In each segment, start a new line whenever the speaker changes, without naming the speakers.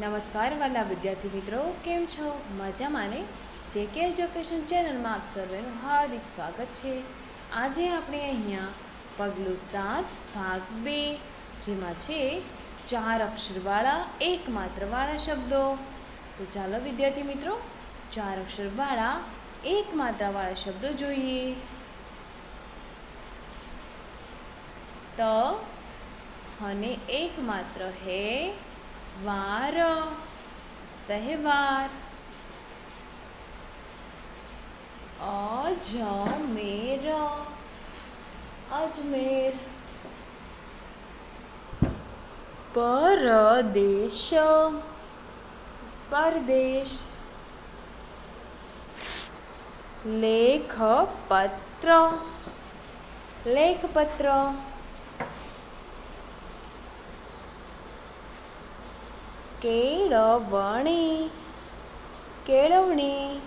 નમસ્કાર વાલા વિદ્યાર્થી મિત્રો, કેમ છો? મજામાં ને જે કે એજ્યુકેશન ચેનલમાં આપ સર્વેનું હાર્દિક સ્વાગત છે. આજે આપણે અહીંયા પગલું સાત, ભાગ બે, જેમાં છે ચાર અક્ષરવાળા એકમાત્રવાળા શબ્દો. તો ચાલો વિદ્યાર્થી મિત્રો, ચાર અક્ષરવાળા એકમાત્રવાળા શબ્દો જોઈએ. ત અને એકમાત્ર હે. વાર તહેવાર અજમેર અજમેર પરદેશ પરદેશ લેખપત્ર લેખપત્ર કેળવણી કેળવણી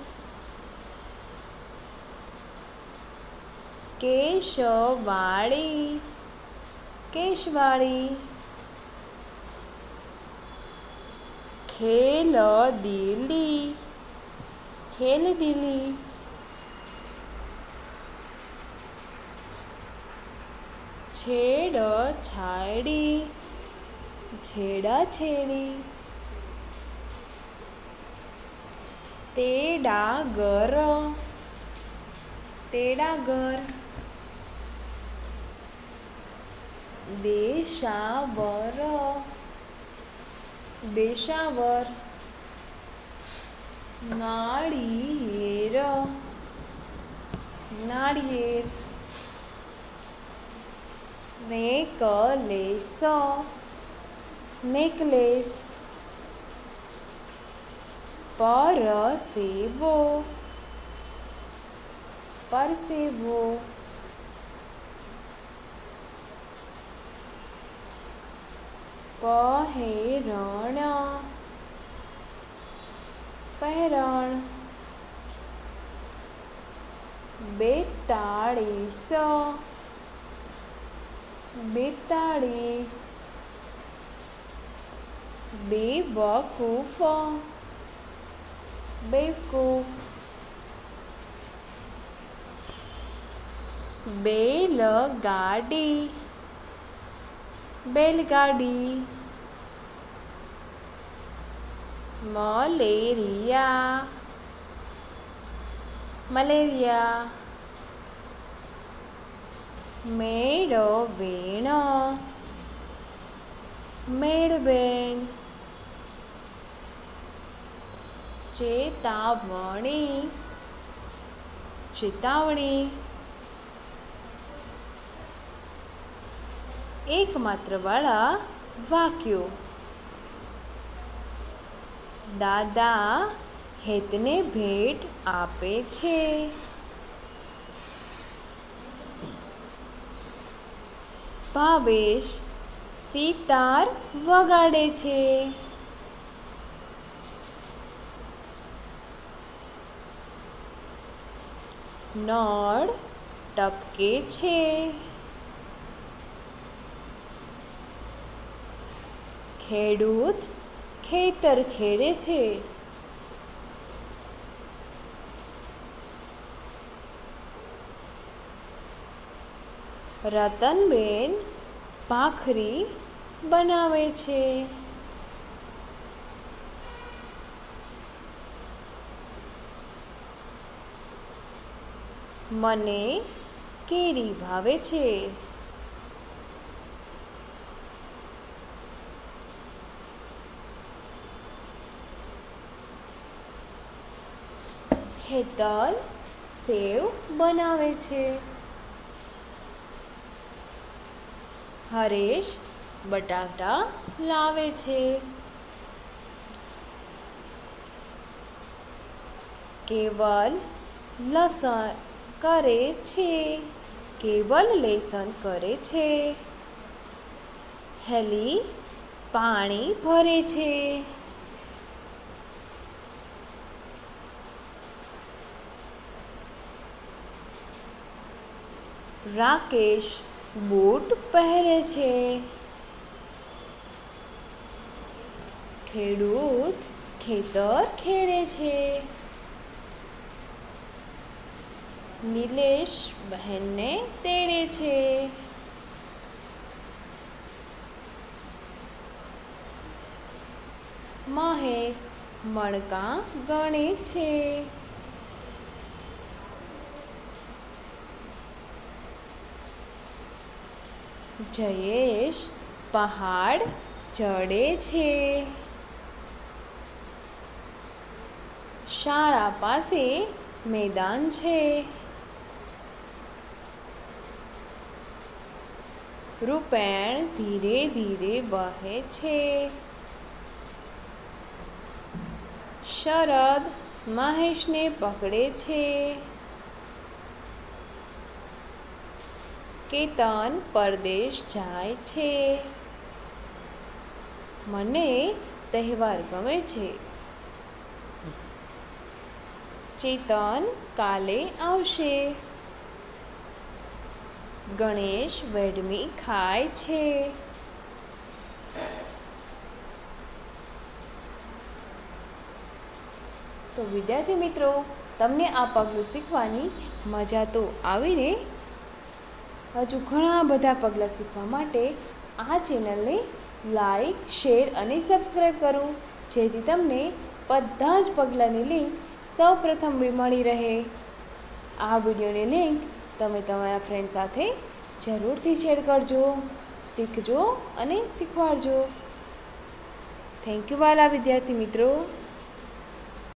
કેશવાળી કેશવાળી ખેલ ખેલદિલી ખેલદિલી છેડ છાડી છેડા છેડી તેડાગર તેડાગર દેશાવર. દેશાવર. નાળિયેર. નાળિયેર. નેકલેસ. નેકલેસ. પરસેવો પરસેવો પહેરણ પહેરણ બેતાળીસ બેતાળીસ બેવકૂફ बेवकूफ़। बेल बेलगाड़ी। बेलगाड़ी। मलेरिया। मलेरिया। मेडो वेणो। मेडबेन ચેતાવણી ચેતાવણી. એકમાત્રવાળા વાક્યો. દાદા હેતને ભેટ આપે છે. ભાવેશ સિતાર વગાડે છે. નળ ટપકે છે. ખેડૂત ખેતર ખેડે છે. રતનબેન ભાખરી બનાવે છે. મને કેરી ભાવે છે. હેતલ સેવ બનાવે છે. હરેશ બટાટા લાવે છે. કેવલ લસણ કરે છે, કેવલ લેસન કરે છે. હેલી પાણી ભરે છે. રાકેશ બૂટ પહેરે છે. ખેડૂત ખેતર ખેડે છે. નિલેશ બહેનને તેડે છે. મહેક મણકા ગણે છે. જયેશ પહાડ ચડે છે. શાળા પાસે મેદાન છે. રૂપેણ ધીરે ધીરે વહે છે. શરદ મહેશને પકડે છે. કેતન પરદેશ જાય છે. મને તહેવાર ગમે છે. ચેતન કાલે આવશે. ગણેશ વેડમી ખાય છે. તો વિદ્યાર્થી મિત્રો, તમને આ પગલું શીખવાની મજા તો આવીને હજુ ઘણા બધા પગલાં શીખવા માટે આ ચેનલને લાઈક, શેર અને સબસ્ક્રાઈબ કરો, જેથી તમને બધા જ પગલાંની લિંક સૌ પ્રથમ મળી રહે. આ વિડીયોની લિંક તમે તમારા ફ્રેન્ડ સાથે જરૂરથી શેર કરજો, શીખજો અને શીખવાડજો. થેન્ક યુ વાલા વિદ્યાર્થી મિત્રો.